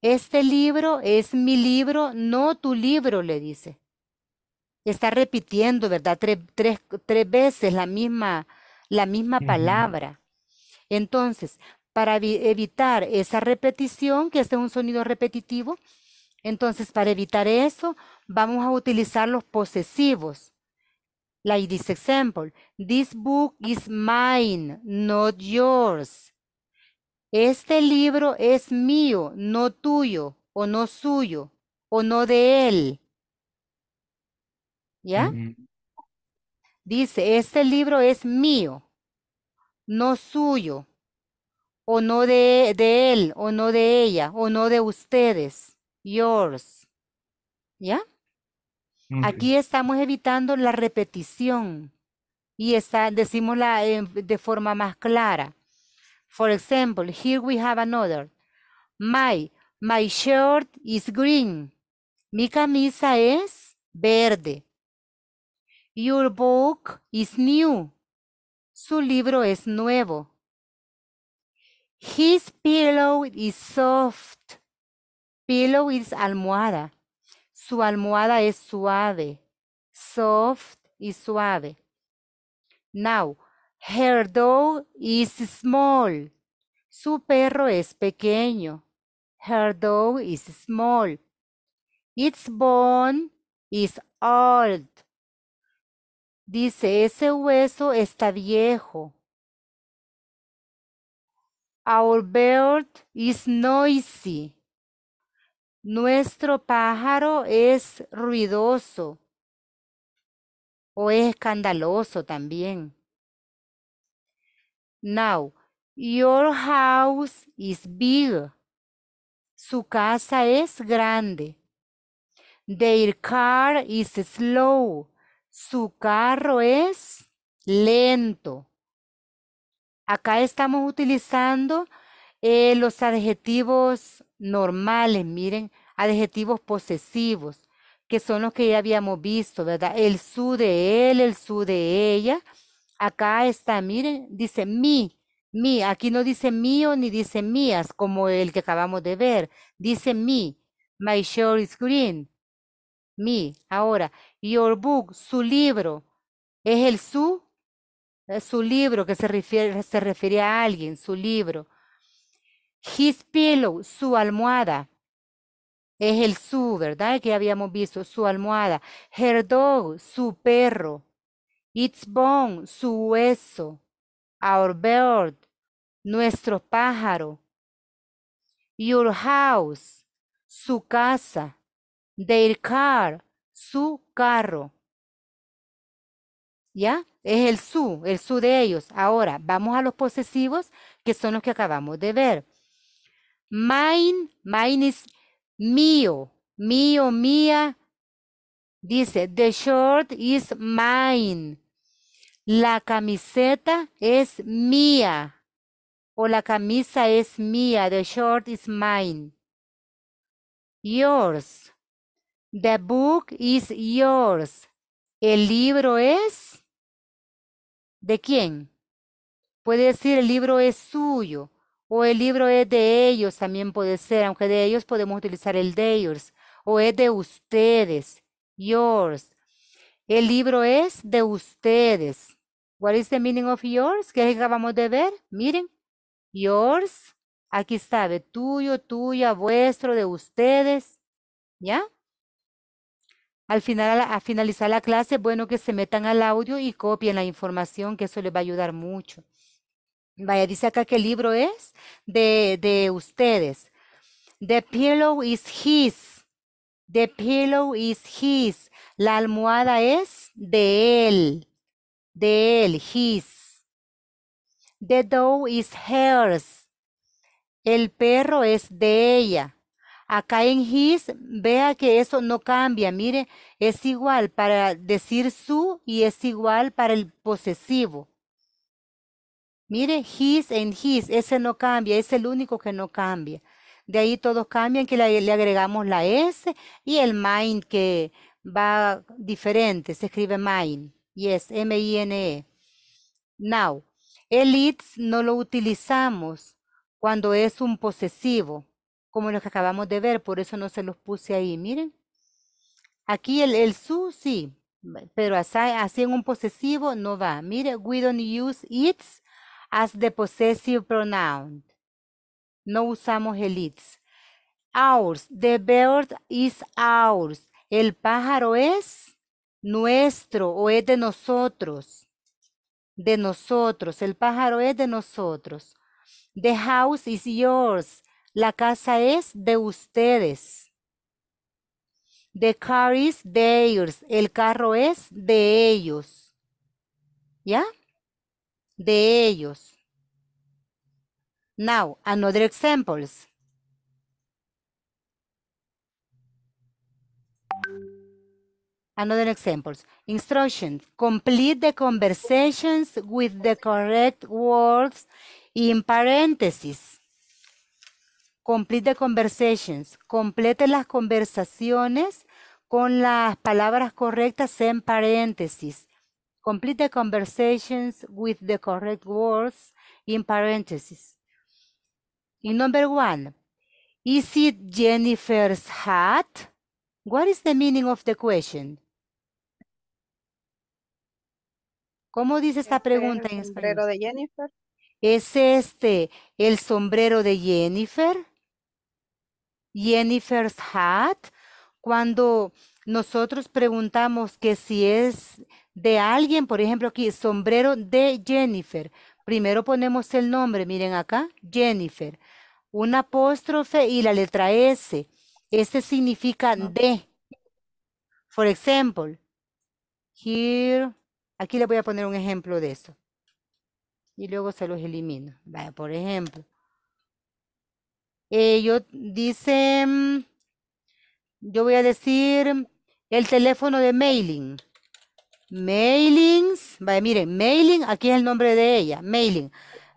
Este libro es mi libro, no tu libro, le dice. Está repitiendo, ¿verdad? Tres, tres, tres veces la misma, la misma palabra. Entonces, para evi- evitar esa repetición, que este es un sonido repetitivo, entonces para evitar eso, vamos a utilizar los posesivos. Like this example, this book is mine, not yours. Este libro es mío, no tuyo, o no suyo, o no de él. ¿Ya? Dice, este libro es mío, no suyo, o no de, de él, o no de ella, o no de ustedes, yours. ¿Ya? Aquí estamos evitando la repetición y está, decimos la, de forma más clara. For example, here we have another. My, my shirt is green. Mi camisa es verde. Your book is new. Su libro es nuevo. His pillow is soft. Pillow is almohada. Su almohada es suave. Soft y suave. Now, her dog is small. Su perro es pequeño. Her dog is small. Its bone is old. Dice, ese hueso está viejo. Our bird is noisy. Nuestro pájaro es ruidoso o es escandaloso también. Now, your house is big. Su casa es grande. Their car is slow. Su carro es lento. Acá estamos utilizando eh, los adjetivos normales, miren, adjetivos posesivos, que son los que ya habíamos visto, ¿verdad? El su de él, el su de ella. Acá está, miren, dice mi, mi. Aquí no dice mío ni dice mías, como el que acabamos de ver. Dice mi. My shirt is green. Mi. Ahora, your book, su libro. ¿Es el su? Es su libro que se refiere, se refiere a alguien, su libro. His pillow, su almohada. Es el su, ¿verdad? Que habíamos visto, su almohada. Her dog, su perro. Its bone, su hueso. Our bird, nuestro pájaro. Your house, su casa. Their car, su carro. ¿Ya? Es el su, el su de ellos. Ahora, vamos a los posesivos, que son los que acabamos de ver. Mine, mine es mío, mío, mía. Dice, the shirt is mine. La camiseta es mía. O la camisa es mía. The shirt is mine. Yours. The book is yours. El libro es ¿de quién? Puede decir el libro es suyo o el libro es de ellos, también puede ser, aunque de ellos podemos utilizar el theirs o es de ustedes, yours. El libro es de ustedes. What is the meaning of yours? ¿Qué acabamos de ver? Miren, yours, aquí está, de tuyo, tuya, vuestro, de ustedes, ¿ya? Al final, finalizar la clase, bueno que se metan al audio y copien la información, que eso les va a ayudar mucho. Vaya, dice acá que el libro es de, de ustedes. The pillow is his. The pillow is his. La almohada es de él. De él, his. The dog is hers. El perro es de ella. Acá en his, vea que eso no cambia. Mire, es igual para decir su y es igual para el posesivo. Mire, his en his, ese no cambia, es el único que no cambia. De ahí todos cambian, que le, le agregamos la S y el mine que va diferente, se escribe mine. Yes, M-I-N-E. Now, el it's no lo utilizamos cuando es un posesivo como los que acabamos de ver, por eso no se los puse ahí, miren. Aquí el, el su sí, pero así, así en un posesivo no va. Mire, we don't use its as the possessive pronoun. No usamos el its. Ours, the bird is ours. El pájaro es nuestro o es de nosotros. De nosotros. El pájaro es de nosotros. The house is yours. La casa es de ustedes. The car is theirs. El carro es de ellos. ¿Ya? De ellos. Now, another examples. Another examples. Instructions. Complete the conversations with the correct words in parentheses. Complete the conversations. Complete las conversaciones con las palabras correctas en paréntesis. Complete the conversations with the correct words in parentheses. In number one, is it Jennifer's hat? What is the meaning of the question? ¿Cómo dice esta pregunta en
el sombrero
español?
de Jennifer.
¿Es este el sombrero de Jennifer? Jennifer's hat. Cuando nosotros preguntamos que si es de alguien, por ejemplo aquí, sombrero de Jennifer. Primero ponemos el nombre, miren acá, Jennifer. Un apóstrofe y la letra S. Este significa de. For example, here, aquí le voy a poner un ejemplo de eso. Y luego se los elimino. Vaya, por ejemplo. Eh, yo dice, yo voy a decir el teléfono de mailing. Mailings, vaya, miren, mailing, aquí es el nombre de ella, mailing.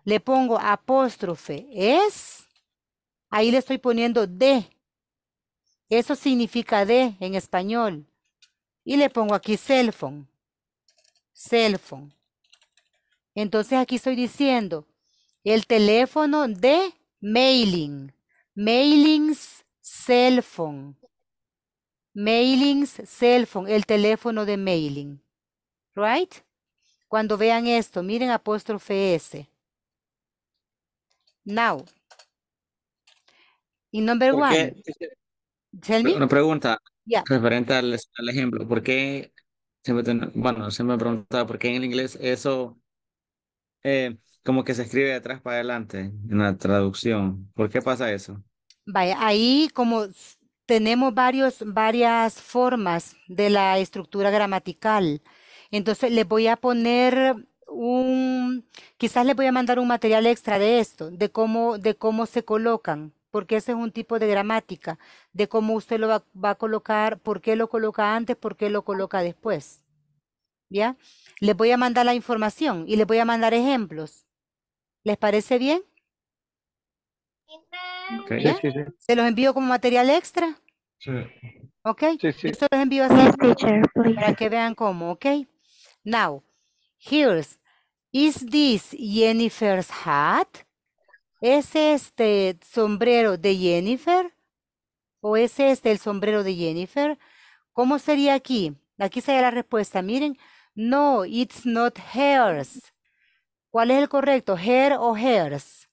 Le pongo apóstrofe, es, ahí le estoy poniendo de. Eso significa de en español. Y le pongo aquí cell phone. Cell phone. Entonces aquí estoy diciendo el teléfono de mailing. Mailings cell phone. Mailings cell phone, el teléfono de mailing. Right? Cuando vean esto, miren apóstrofe S. Now. Y number
¿Por
one. Tell me.
Una pregunta
Yeah.
referente al, al ejemplo. ¿Por qué? Siempre bueno, se me preguntaba por qué en el inglés eso eh, como que se escribe de atrás para adelante en la traducción. ¿Por qué pasa eso?
Vaya, ahí como tenemos varios, varias formas de la estructura gramatical. Entonces les voy a poner un, quizás les voy a mandar un material extra de esto, de cómo, de cómo se colocan, porque ese es un tipo de gramática, de cómo usted lo va, va a colocar, por qué lo coloca antes, por qué lo coloca después. ¿Ya? Les voy a mandar la información y les voy a mandar ejemplos. ¿Les parece bien?
Sí, sí,
¿Se los envío como material extra?
Sí.
¿Ok?
sí, sí.
Yo se los envío así
Yes, teacher, please.
para que vean cómo, ¿ok? Now, here's, is this Jennifer's hat? ¿Es este sombrero de Jennifer? ¿O es este el sombrero de Jennifer? ¿Cómo sería aquí? Aquí sería la respuesta. Miren, no, it's not hers. ¿Cuál es el correcto? ¿Her o hers?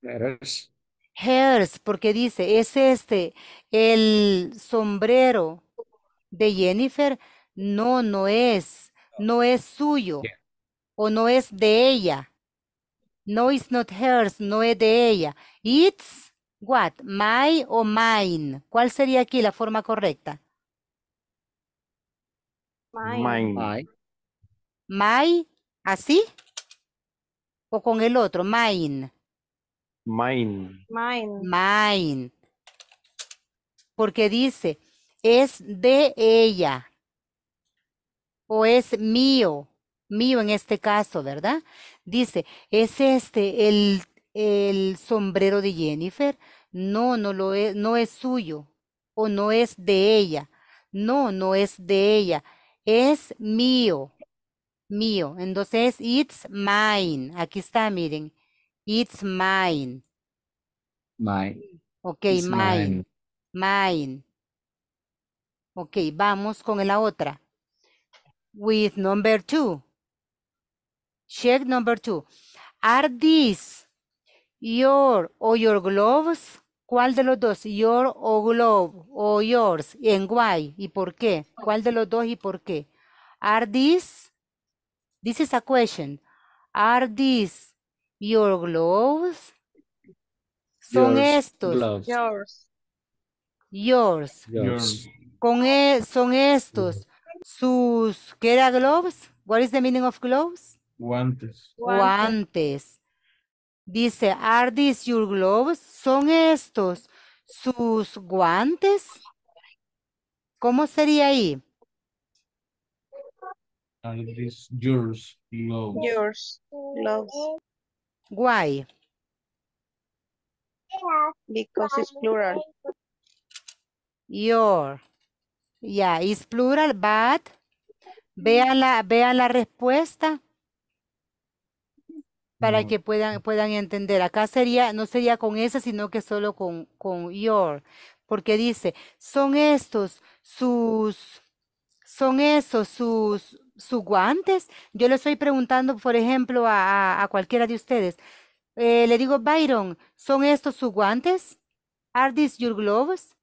Eres-
Hers, porque dice, es este el sombrero de Jennifer. No, no es. No es suyo.
Yeah.
O no es de ella. No, it's not hers. No es de ella. It's what? My o mine. ¿Cuál sería aquí la forma correcta?
Mine.
Mine.
Ay,
My, ¿así? ¿O con el otro? Mine.
Mine.
Mine.
Mine. Porque dice, es de ella. O es mío. Mío en este caso, ¿verdad? Dice, ¿es este el, el sombrero de Jennifer? No, no lo es, no es suyo. O no es de ella. No, no es de ella. Es mío. Mío. Entonces, it's mine. Aquí está, miren. It's mine.
my,
Ok,
it's
mine.
mine.
Mine. Ok, vamos con la otra. With number two. Check number two. Are these your o your gloves? ¿Cuál de los dos? Your o glove o yours. ¿En why? ¿Y por qué? ¿Cuál de los dos y por qué? Are these? This is a question. Are these your gloves? Son
Yours
estos.
gloves.
Yours.
Yours.
Yours.
Con e- son estos sus, ¿qué era gloves? What is the meaning of gloves?
Guantes.
Guantes. Dice, are these your gloves? ¿Son estos sus guantes? ¿Cómo sería ahí?
Are these yours gloves?
Yours. Gloves.
Why?
Because it's plural.
Your. Yeah, is plural, but vean la, vean la respuesta para
No.
que puedan, puedan entender. Acá sería, no sería con ese, sino que solo con, con your, porque dice, son estos sus, son esos sus, sus guantes. Yo le estoy preguntando, por ejemplo, a, a- cualquiera de ustedes. Eh, le digo, Byron, ¿son estos sus guantes? Are these your gloves?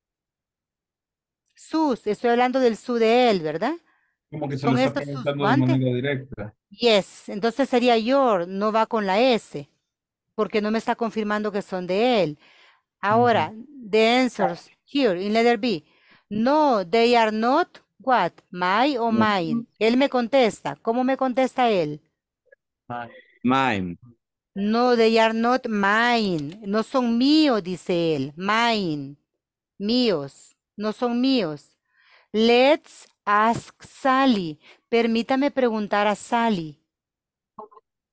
Sus, estoy hablando del su de él, ¿verdad?
Como que se
¿Son
lo está
estos sus
preguntando de manera directa.
Yes, entonces sería your, no va con la S, porque no me está confirmando que son de él. Ahora, the answers here in letter B. No, they are not what? My o mine. Él me contesta. ¿Cómo me contesta él?
Mine.
No, they are not mine. No son míos, dice él. Mine. Míos. No son míos. Let's ask Sally. Permítame preguntar a Sally.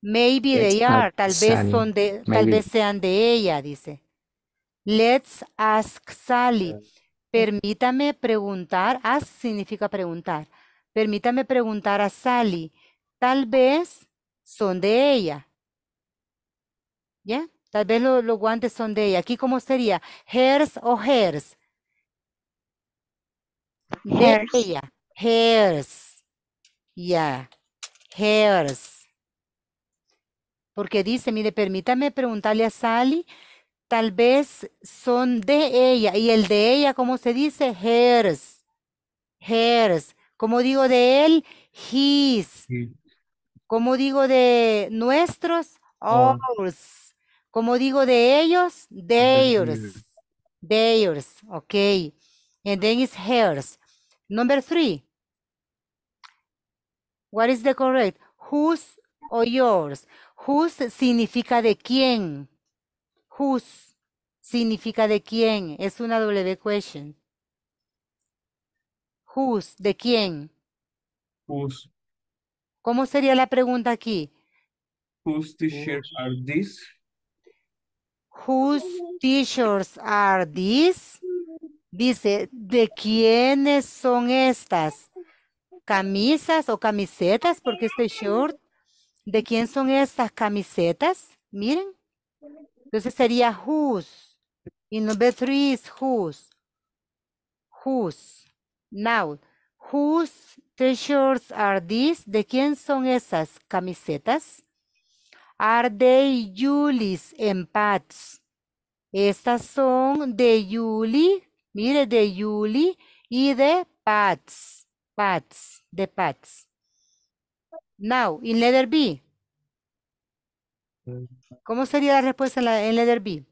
Maybe
Let's
they are. Tal vez
Sally.
son de, tal
Maybe.
vez sean de ella, dice. Let's ask Sally. Permítame preguntar. Ask significa preguntar. Permítame preguntar a Sally. Tal vez son de ella. ¿Ya? Tal vez lo- los guantes son de ella. Aquí, ¿cómo sería? Hers o hers. De
Hers.
ella. Hers. Ya. Hers. Porque dice, mire, permítame preguntarle a Sally, tal vez son de ella. Y el de ella, ¿cómo se dice? Hers. Hers. ¿Cómo digo de él? His.
Sí.
¿Cómo digo de nuestros?
Our.
Ours. ¿Cómo digo de ellos? Theirs. Theirs. Okay. And then it's hers. Number three. What is the correct? Whose or yours? Whose significa de quién. Whose significa de quién. Es una W question. Whose, de quién.
Whose,
¿Cómo sería la pregunta aquí?
whose t-shirts are these?
Whose t-shirts are these? Dice, ¿de quiénes son estas? ¿Camisas o camisetas? Porque este short, ¿de quién son estas camisetas? Miren. Entonces sería whose. Y number three is whose. Whose. Now, whose t-shirts are these? ¿De quién son esas camisetas? Are they Julie's and Pat's? Estas son de Julie, mire, de Julie y de Pat's. Pat's, de Pat's. Now, in letter B. ¿Cómo sería la respuesta en, la, en letter B?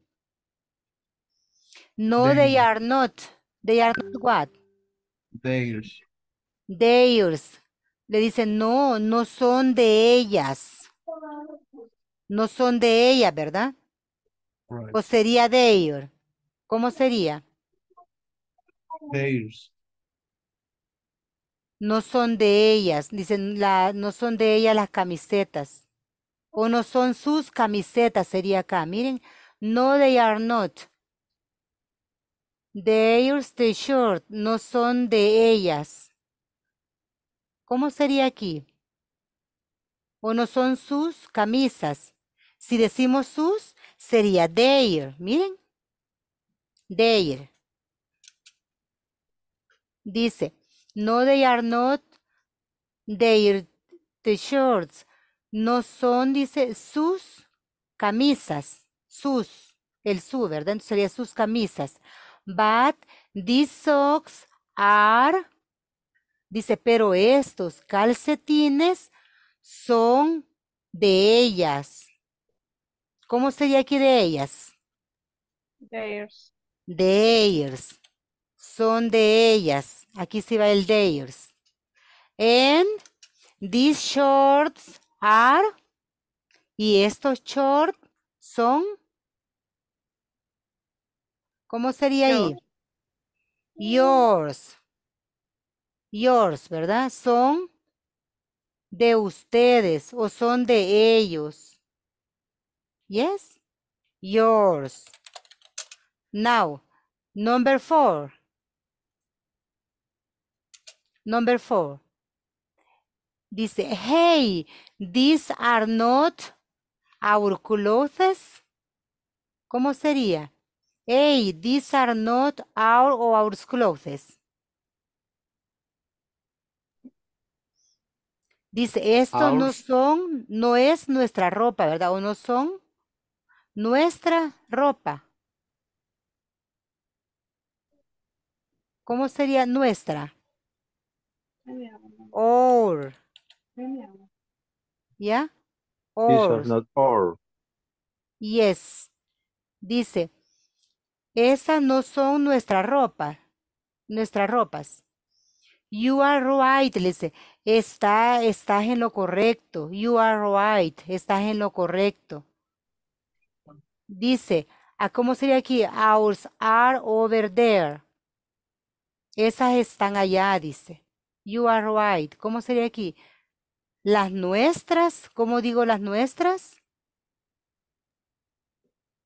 No, they
They-
are not. They are not what?
Theirs.
Theirs. Le dicen, no, no son de ellas. No son de ellas, ¿verdad?
Right.
O sería their. ¿Cómo sería?
Theirs.
No son de ellas. Dicen, la, no son de ellas las camisetas. O no son sus camisetas, sería acá. Miren, no, they are not. Theirs, the shirt, no son de ellas. ¿Cómo sería aquí? O no son sus camisas. Si decimos sus, sería their. Miren. Their. Dice, no, they are not their t-shirts. No son, dice, sus camisas. Sus. El su, ¿verdad? Entonces sería sus camisas. But these socks are, dice, pero estos calcetines son de ellas. ¿Cómo sería aquí de ellas?
Theirs.
Theirs. Son de ellas. Aquí sí va el theirs. And these shorts are. Y estos shorts son. ¿Cómo sería ahí? Yours. Yours, ¿verdad? Son de ustedes o son de ellos. Yes? Yours. Now, number four. Number four. Dice, hey, these are not our clothes. ¿Cómo sería? Hey, these are not our or our clothes. Dice, estos no son, no es nuestra ropa, ¿verdad? O no son nuestra ropa. ¿Cómo sería nuestra? Or,
not our.
Yes. Dice, esas no son nuestra ropa, nuestras ropas. You are right, le dice, está, estás en lo correcto. You are right, estás en lo correcto. Dice, ¿a cómo sería aquí? Ours are over there. Esas están allá, dice. You are right. ¿Cómo sería aquí? Las nuestras, ¿cómo digo las nuestras?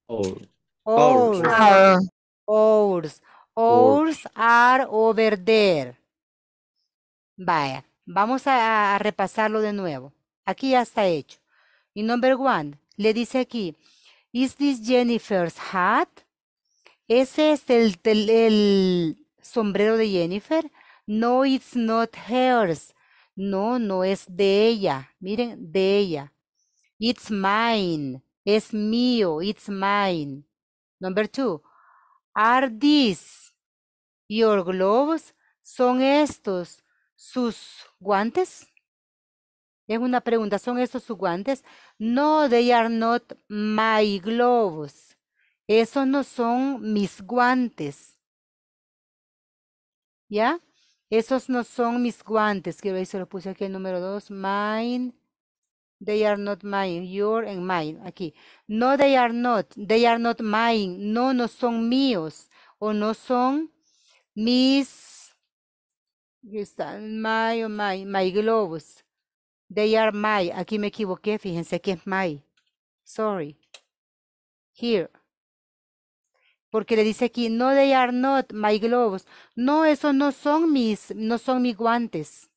Our.
Ours.
Ours.
Ours. Ours are over there. Vaya, vamos a, a repasarlo de nuevo. Aquí ya está hecho. Y number one, le dice aquí, ¿Is this Jennifer's hat? ¿Ese es el, el, el sombrero de Jennifer? No, it's not hers. No, no es de ella. Miren, de ella. It's mine. Es mío. It's mine. Number two. Are these your gloves? ¿Son estos sus guantes? Es una pregunta. ¿Son estos sus guantes? No, they are not my gloves. Esos no son mis guantes. ¿Ya? Esos no son mis guantes. Quiero ver si lo puse aquí el número dos. Mine. They are not mine. Your and mine. Aquí. No, they are not. They are not mine. No, no son míos. O no son mis. My o my. My globes. They are my. Aquí me equivoqué. Fíjense que es my. Sorry. Here. Porque le dice aquí, no, they are not my gloves. No, esos no son mis, no son mis guantes.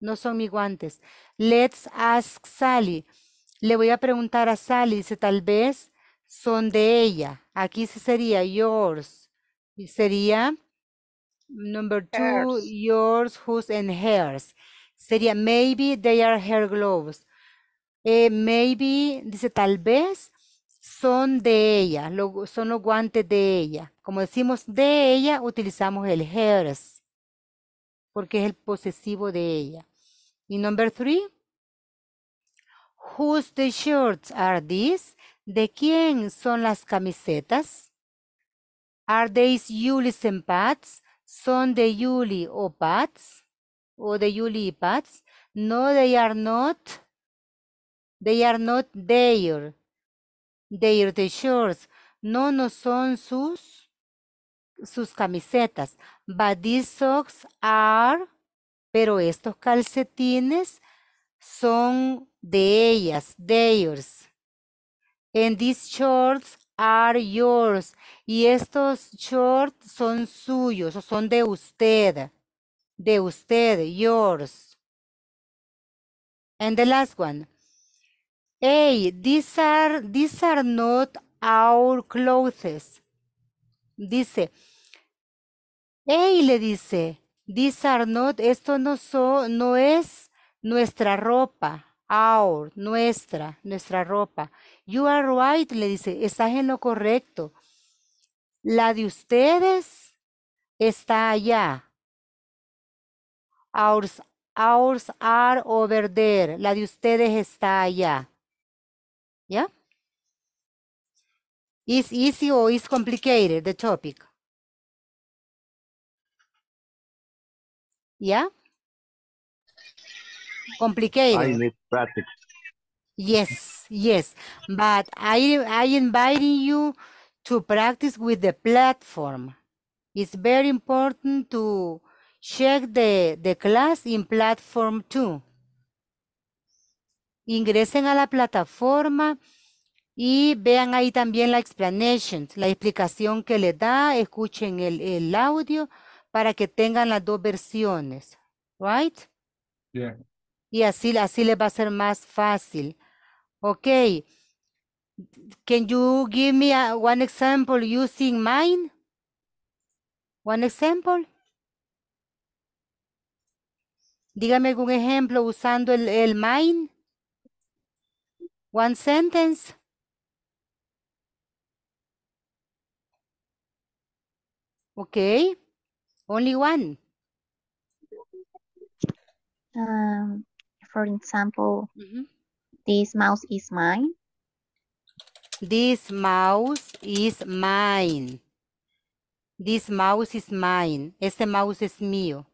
No son mis guantes. Let's ask Sally. Le voy a preguntar a Sally, dice, tal vez son de ella. Aquí sería yours. Sería number two,
Hers.
yours, whose, and hers. Sería maybe they are her gloves. Eh, maybe, dice, tal vez son de ella, lo- son los guantes de ella. Como decimos de ella, utilizamos el hers, porque es el posesivo de ella. Y number three, whose the shirts are these? ¿De quién son las camisetas? Are these Yuli's and Pat's? ¿Son de Yuli o Pat's? ¿O de Yuli y Pat's? No, they are not. They are not their. Their the shirts. No, no son sus sus camisetas. But these socks are, pero estos calcetines son de ellas, theirs. And these shorts are yours. Y estos shorts son suyos o son de usted. De usted, yours. And the last one. Hey, these are, these are not our clothes. Dice, hey, le dice, these are not, esto no, so, no es nuestra ropa, our, nuestra, nuestra ropa. You are right, le dice, estás en lo correcto. La de ustedes está allá. Ours, ours are over there. La de ustedes está allá. ¿Ya? Is easy or is complicated, the topic? Yeah? Complicated.
I need practice.
Yes, yes. But I I inviting you to practice with the platform. It's very important to check the, the class in platform too. Ingresen a la plataforma y vean ahí también la explanation, la explicación que les da, escuchen el, el audio para que tengan las dos versiones, right?
Yeah.
Y así, así les va a ser más fácil. Okay. Can you give me a- one example using mine? One example. Dígame algún ejemplo usando el, el mine. One sentence. Okay. Only one.
Um, for example,
Mhm.
this mouse is mine.
This mouse is mine. This mouse is mine. Este mouse es mío.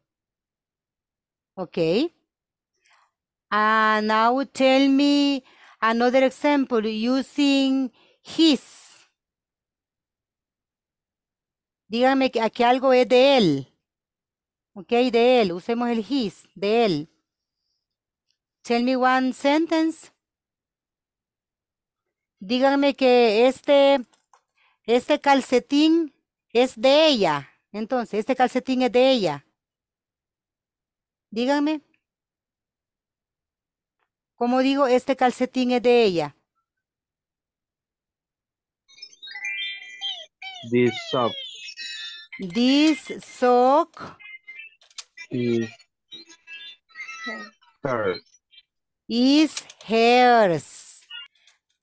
Okay. And now tell me Another example using his. Díganme que aquí algo es de él. Ok, de él. Usemos el his, de él. Tell me one sentence. Díganme que este, este calcetín es de ella. Entonces, este calcetín es de ella. Díganme. ¿Cómo digo? Este calcetín es de ella.
This sock
This sock
is hers.
is hers.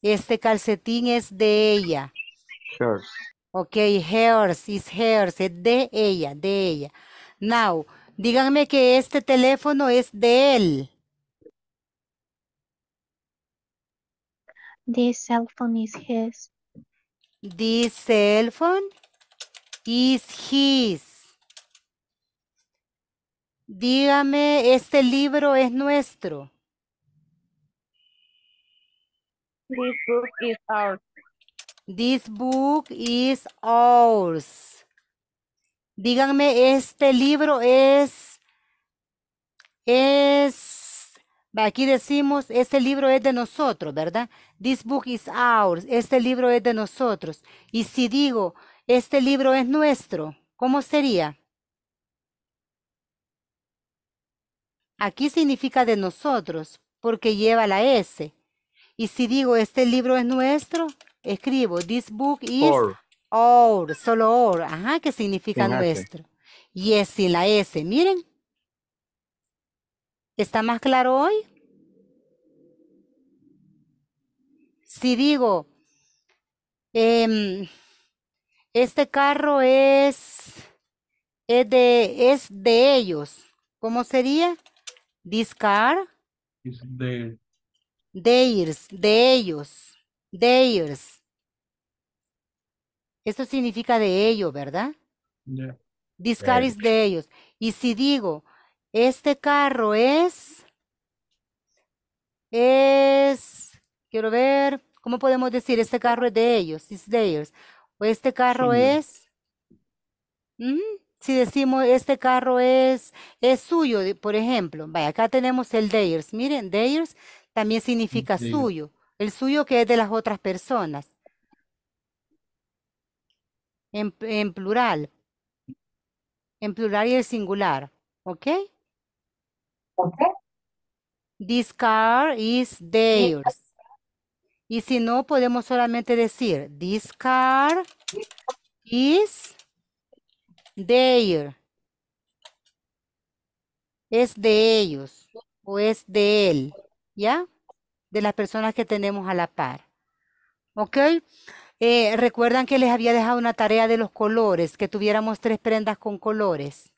Este calcetín es de ella.
Hers.
Ok, hers is hers, es de ella, de ella. Now, díganme que este teléfono es de él.
This cell phone is his.
This cell phone is his. Dígame, este libro es nuestro.
This book is ours.
This book is ours. Díganme, este libro es, es, aquí decimos, este libro es de nosotros, ¿verdad? This book is ours. Este libro es de nosotros. Y si digo, este libro es nuestro, ¿cómo sería? Aquí significa de nosotros, porque lleva la S. Y si digo, este libro es nuestro, escribo, this book is
Or.
solo our, ajá, que significa nuestro. Y es sin la S, miren. ¿Está más claro hoy? Si digo, em, este carro es, es de, es de ellos, ¿cómo sería? This car,
is de,
theirs, de ellos, theirs. Esto significa de ellos, ¿verdad?
yeah.
This car is de ellos. Y si digo, este carro es, es, quiero ver, ¿cómo podemos decir? Este carro es de ellos, is theirs. O este carro es, si decimos este carro es, es suyo, de- por ejemplo, vaya, acá tenemos el theirs. Miren, theirs también significa
Sí.
suyo. El suyo que es de las otras personas. En, en plural. En plural y el singular. ¿Ok? This car is theirs. Y si no, podemos solamente decir, this car is their. Es de ellos o es de él, ¿ya? De las personas que tenemos a la par. ¿Ok? Eh, Recuerdan que les había dejado una tarea de los colores, que tuviéramos tres prendas con colores.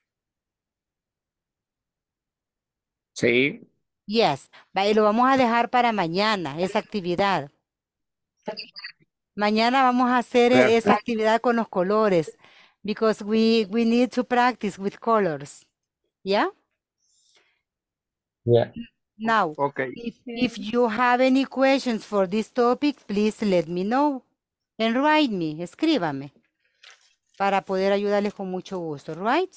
Sí,
Yes, va, y lo vamos a dejar para mañana, esa actividad. Mañana vamos a hacer eh, esa actividad con los colores, because we, we need to practice with colors. ¿Ya?
Yeah.
Now,
Okay.
if, if you have any questions for this topic, please let me know and write me, escríbame, para poder ayudarles con mucho gusto, right?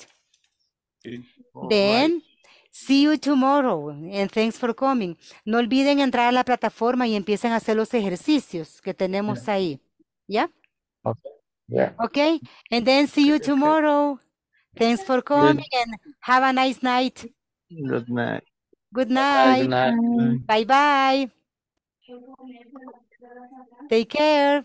All right.
See you tomorrow and thanks for coming. No olviden entrar a la plataforma y empiecen a hacer los ejercicios que tenemos ahí. ¿Ya?
Yeah.
Okay. And then see you tomorrow. Thanks for coming and have a nice night.
Good night.
Good
night.
Bye bye. Take care.